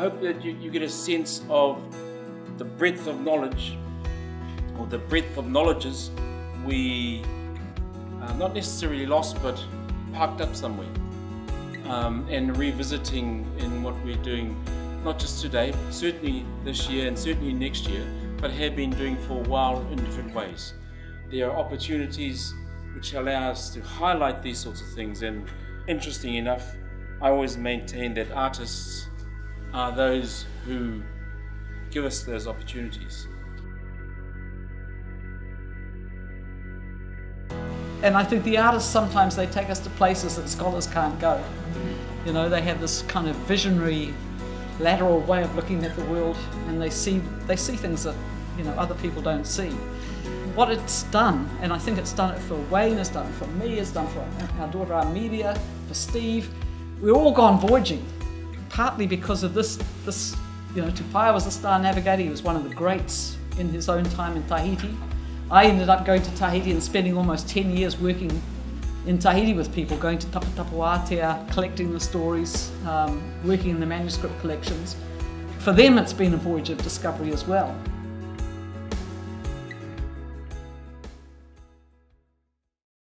hope that you, you get a sense of the breadth of knowledge or the breadth of knowledges we are not necessarily lost but parked up somewhere um, and revisiting in what we're doing not just today, certainly this year and certainly next year, but have been doing for a while in different ways. There are opportunities which allow us to highlight these sorts of things and interesting enough, I always maintain that artists are those who give us those opportunities. And I think the artists sometimes they take us to places that scholars can't go. You know, they have this kind of visionary, lateral way of looking at the world, and they see they see things that you know other people don't see. What it's done, and I think it's done it for Wayne, it's done it for me, it's done for our daughter Amelia, for Steve. We're all gone voyaging, partly because of this. This, you know, Tupaia was a star navigator. He was one of the greats in his own time in Tahiti. I ended up going to Tahiti and spending almost 10 years working in Tahiti with people, going to Taputapuatea, collecting the stories, um, working in the manuscript collections. For them, it's been a voyage of discovery as well.